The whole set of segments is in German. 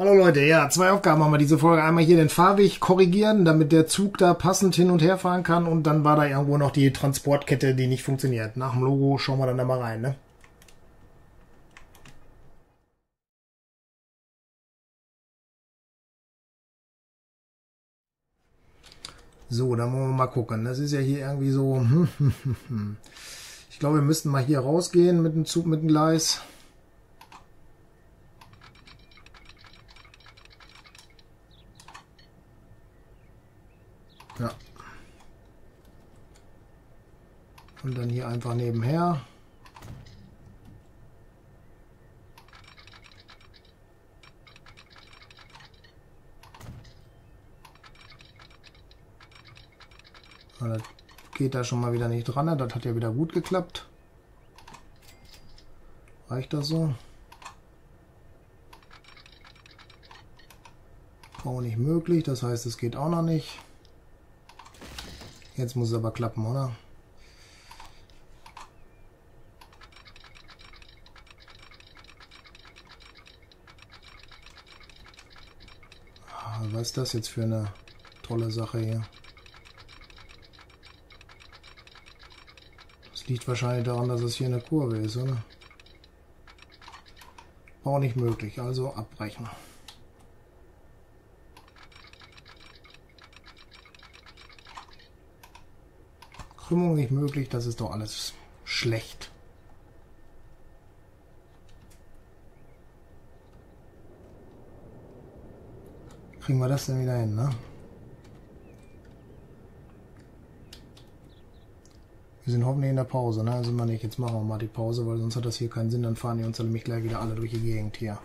Hallo Leute, ja, zwei Aufgaben haben wir diese Folge. Einmal hier den Fahrweg korrigieren, damit der Zug da passend hin und her fahren kann und dann war da irgendwo noch die Transportkette, die nicht funktioniert. Nach dem Logo schauen wir dann da mal rein, ne? So, dann wollen wir mal gucken. Das ist ja hier irgendwie so... Ich glaube, wir müssten mal hier rausgehen mit dem Zug, mit dem Gleis. Ja. Und dann hier einfach nebenher. Das geht da schon mal wieder nicht dran. Das hat ja wieder gut geklappt. Reicht das so? Auch nicht möglich, das heißt, es geht auch noch nicht. Jetzt muss es aber klappen, oder? Ah, was ist das jetzt für eine tolle Sache hier? Das liegt wahrscheinlich daran, dass es hier eine Kurve ist, oder? Auch nicht möglich, also abbrechen. Krümmung nicht möglich, das ist doch alles schlecht. Kriegen wir das denn wieder hin, ne? Wir sind hoffentlich in der Pause, ne? Sind wir nicht. Jetzt machen wir mal die Pause, weil sonst hat das hier keinen Sinn. Dann fahren die uns nämlich gleich wieder alle durch die Gegend hier.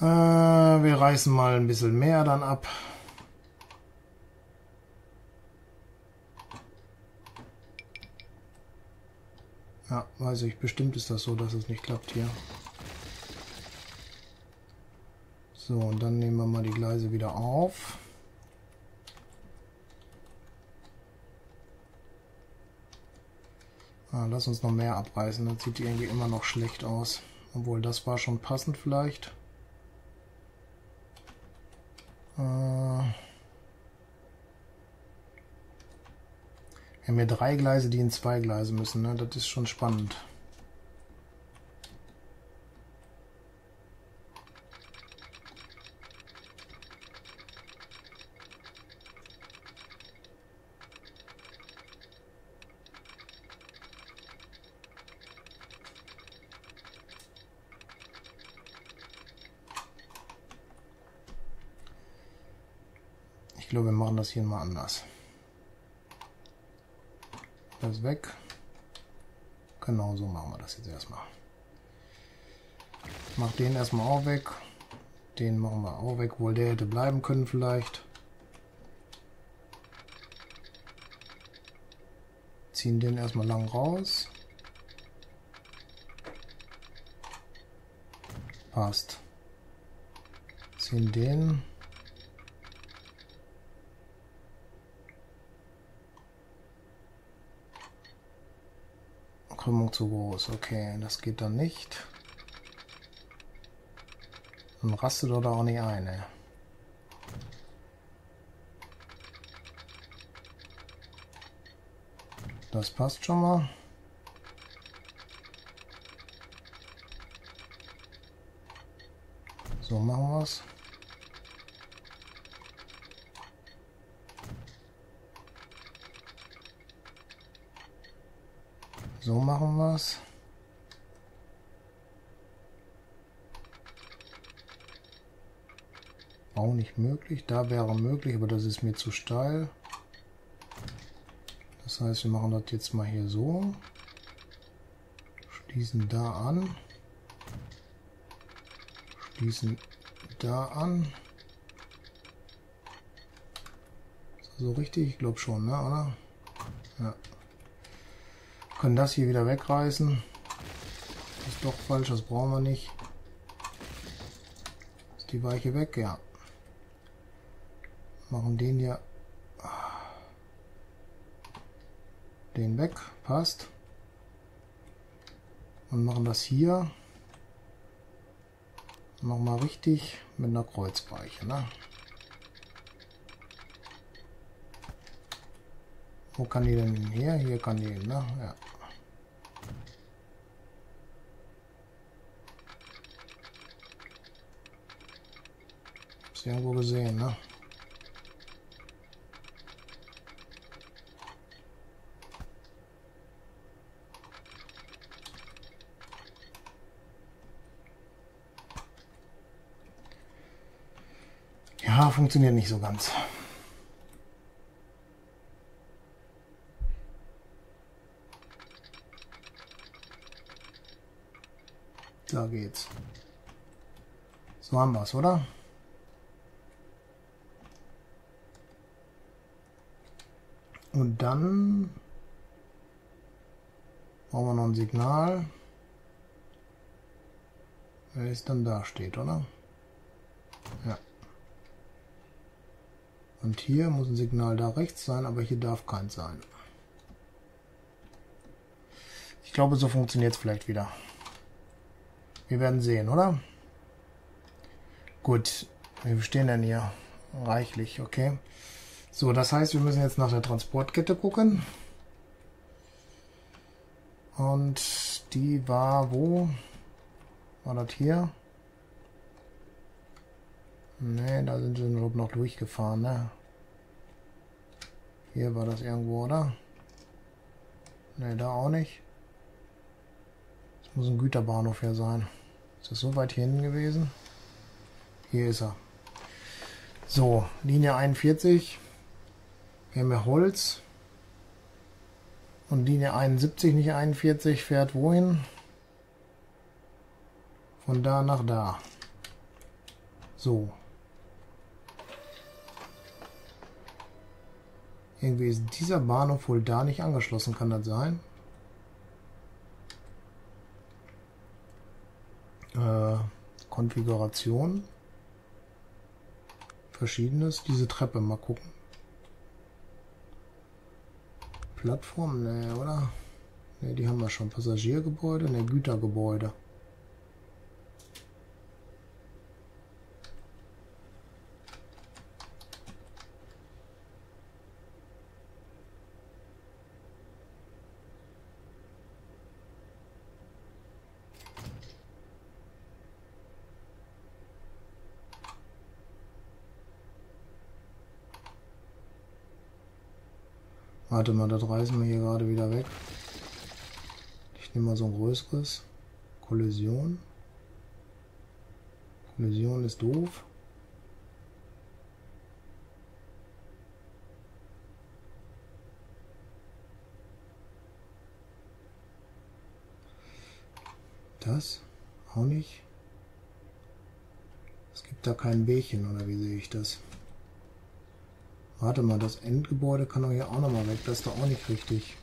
Äh, wir reißen mal ein bisschen mehr dann ab. Ja, weiß ich. Bestimmt ist das so, dass es nicht klappt hier. So, und dann nehmen wir mal die Gleise wieder auf. Ah, lass uns noch mehr abreißen. Das sieht irgendwie immer noch schlecht aus. Obwohl, das war schon passend vielleicht. Äh Wir haben hier drei Gleise, die in zwei Gleise müssen. Ne? Das ist schon spannend. Ich glaube, wir machen das hier mal anders. Das weg. Genau so machen wir das jetzt erstmal. Mach den erstmal auch weg. Den machen wir auch weg, wohl der hätte bleiben können vielleicht. Ziehen den erstmal lang raus. Passt. Ziehen den. Krümmung zu groß. Okay, das geht dann nicht. Dann rastet oder auch nicht ein. Das passt schon mal. So machen wir es. So machen wir es. Auch nicht möglich. Da wäre möglich, aber das ist mir zu steil. Das heißt, wir machen das jetzt mal hier so. Schließen da an. Schließen da an. So richtig? Ich glaube schon, ne? oder? Ja. Können das hier wieder wegreißen. Das ist doch falsch, das brauchen wir nicht. Ist die Weiche weg? Ja. Machen den hier. Den weg, passt. Und machen das hier. Nochmal richtig mit einer Kreuzbeiche, ne? Wo kann die denn hin? Hier? Kann die ne? Ja. Ist irgendwo gesehen, ne? Ja, funktioniert nicht so ganz. Da geht's. So haben wir's, oder? Und dann brauchen wir noch ein Signal. Ist dann da steht, oder? Ja. Und hier muss ein Signal da rechts sein, aber hier darf keins sein. Ich glaube, so funktioniert es vielleicht wieder. Wir werden sehen, oder? Gut, wie stehen denn hier? Reichlich, okay. So, das heißt, wir müssen jetzt nach der Transportkette gucken. Und die war wo? War das hier? Ne, da sind sie noch durchgefahren, ne? Hier war das irgendwo, oder? Ne, da auch nicht. Muss ein Güterbahnhof hier sein. Ist das so weit hier hinten gewesen? Hier ist er. So, Linie 41. Wir haben ja Holz. Und Linie 71, nicht 41, fährt wohin? Von da nach da. So. Irgendwie ist dieser Bahnhof wohl da nicht angeschlossen, kann das sein? Äh, Konfiguration. Verschiedenes. Diese Treppe, mal gucken. Plattform, ne, oder? Ne, die haben wir schon. Passagiergebäude, ne, Gütergebäude. Warte mal, das reißen wir hier gerade wieder weg. Ich nehme mal so ein größeres. Kollision. Kollision ist doof. Das? Auch nicht? Es gibt da kein Bärchen, oder wie sehe ich das? Warte mal, das Endgebäude kann doch hier auch nochmal weg. Das ist doch auch nicht richtig.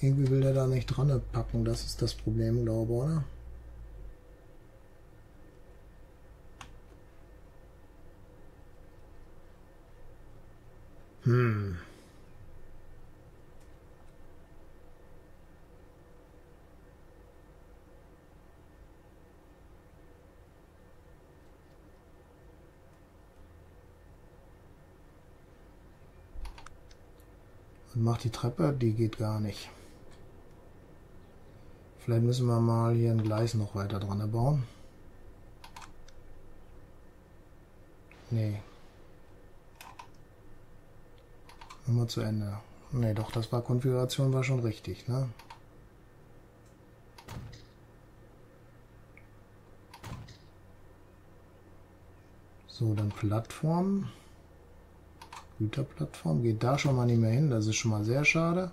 Irgendwie will der da nicht dran packen. Das ist das Problem, glaube ich, oder? Hm. Macht die Treppe, die geht gar nicht. Vielleicht müssen wir mal hier ein Gleis noch weiter dran bauen. Nee. Immer zu Ende. Nee, doch, das war Konfiguration war schon richtig, ne? So, dann Plattform. Güterplattform geht da schon mal nicht mehr hin. Das ist schon mal sehr schade.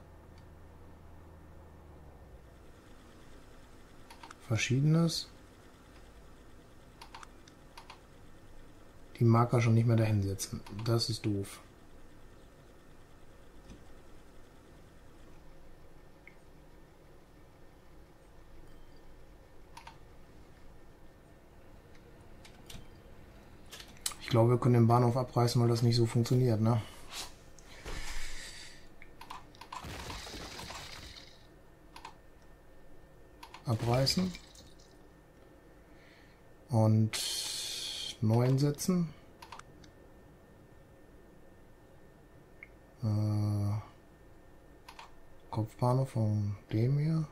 Verschiedenes. Die Marker schon nicht mehr dahin setzen. Das ist doof. Ich glaube, wir können den Bahnhof abreißen, weil das nicht so funktioniert, ne? abreißen und neun setzen. Äh, Kopfbahnhof von dem hier.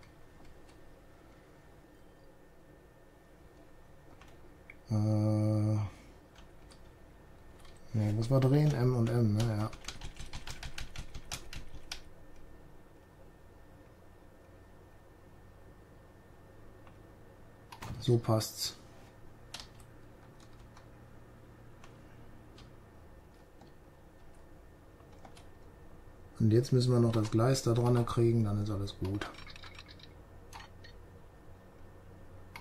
Äh, ne, muss man drehen, M und M, ne, ja. So passt's. Und jetzt müssen wir noch das Gleis da dran kriegen, dann ist alles gut.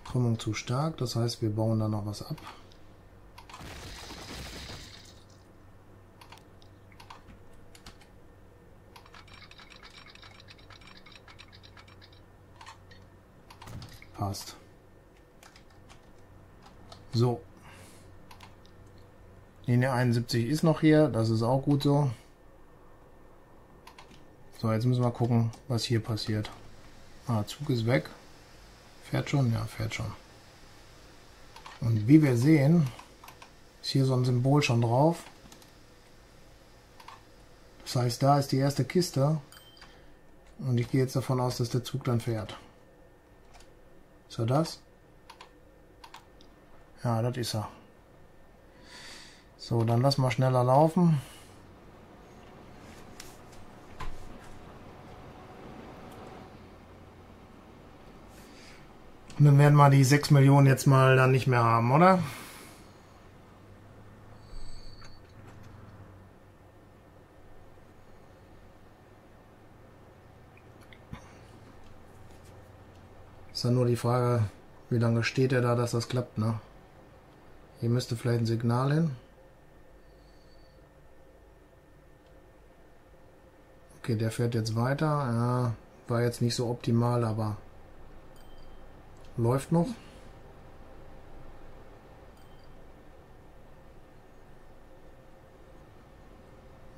Krümmung zu stark, das heißt wir bauen da noch was ab. Passt. So. Linie 71 ist noch hier, das ist auch gut so. So, jetzt müssen wir gucken, was hier passiert. Ah, Zug ist weg. Fährt schon? Ja, fährt schon. Und wie wir sehen, ist hier so ein Symbol schon drauf. Das heißt, da ist die erste Kiste. Und ich gehe jetzt davon aus, dass der Zug dann fährt. Ist er das? Ja, das ist er. So, dann lass mal schneller laufen. Und dann werden wir die 6 Millionen jetzt mal dann nicht mehr haben, oder? Ist dann nur die Frage, wie lange steht er da, dass das klappt, ne? Hier müsste vielleicht ein Signal hin. Okay, der fährt jetzt weiter. Ja, war jetzt nicht so optimal, aber läuft noch.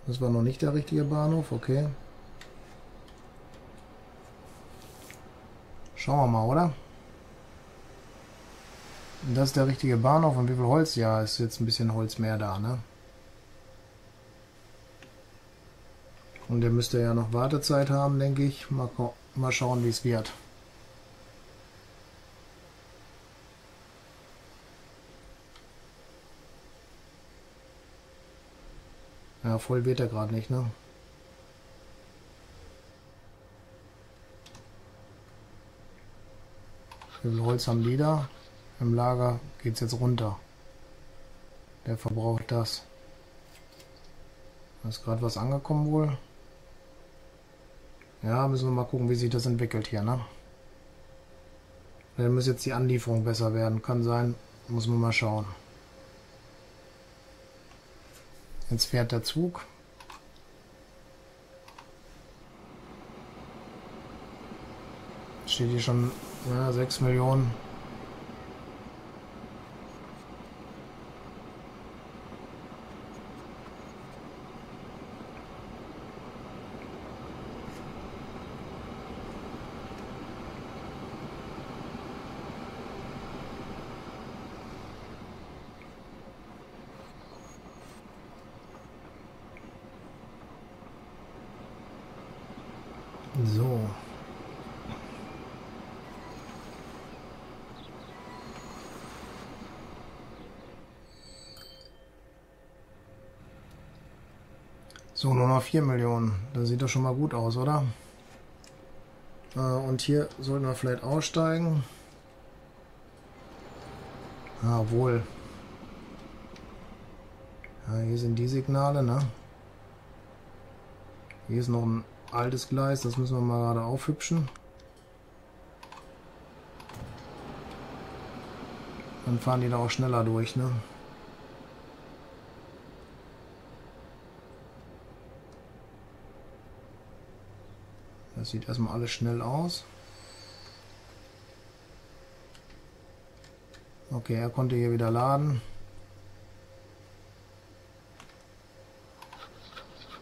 Das war noch nicht der richtige Bahnhof, okay. Schauen wir mal, oder? Das ist der richtige Bahnhof und wie viel Holz? Ja, ist jetzt ein bisschen Holz mehr da, ne? Und der müsste ja noch Wartezeit haben, denke ich. Mal, mal schauen, wie es wird. Ja, voll wird er gerade nicht, ne? Viel Holz haben die da? Im Lager geht es jetzt runter. Der verbraucht das. Da ist gerade was angekommen wohl. Ja, müssen wir mal gucken, wie sich das entwickelt hier, ne? Dann muss jetzt die Anlieferung besser werden. Kann sein, muss man mal schauen. Jetzt fährt der Zug. Steht hier schon ja, 6 Millionen. So. So, nur noch 4 Millionen. Das sieht doch schon mal gut aus, oder? Äh, und hier sollten wir vielleicht aussteigen. Ja, wohl. Ja, hier sind die Signale, ne? Hier ist noch ein altes Gleis, das müssen wir mal gerade aufhübschen. Dann fahren die da auch schneller durch, ne? Das sieht erstmal alles schnell aus. Okay, er konnte hier wieder laden.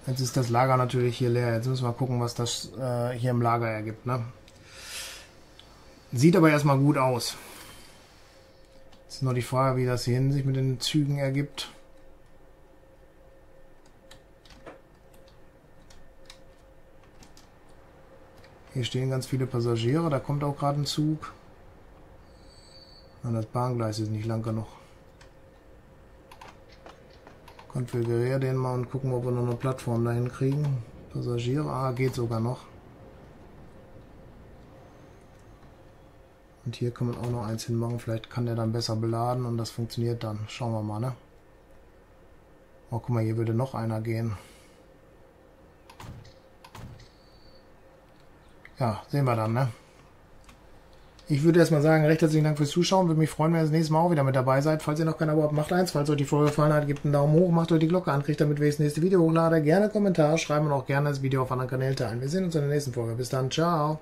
Jetzt ist das Lager natürlich hier leer. Jetzt müssen wir gucken, was das äh, hier im Lager ergibt. Ne? Sieht aber erstmal gut aus. Jetzt ist noch die Frage, wie das hier hin sich mit den Zügen ergibt. Hier stehen ganz viele Passagiere, da kommt auch gerade ein Zug. Und das Bahngleis ist nicht lang genug. Konfiguriere den mal und gucken, ob wir noch eine Plattform dahin kriegen. Passagiere, ah, geht sogar noch. Und hier kann man auch noch eins hinmachen. Vielleicht kann der dann besser beladen und das funktioniert dann. Schauen wir mal, ne? Oh, guck mal, hier würde noch einer gehen. Ja, sehen wir dann, ne? Ich würde erstmal sagen, recht herzlichen Dank fürs Zuschauen. Würde mich freuen, wenn ihr das nächste Mal auch wieder mit dabei seid. Falls ihr noch kein Abo habt, macht eins. Falls euch die Folge gefallen hat, gebt einen Daumen hoch, macht euch die Glocke an, kriegt damit, wenn ich das nächste Video hochlade. Gerne Kommentar, schreiben und auch gerne das Video auf anderen Kanälen teilen. Wir sehen uns in der nächsten Folge. Bis dann, ciao.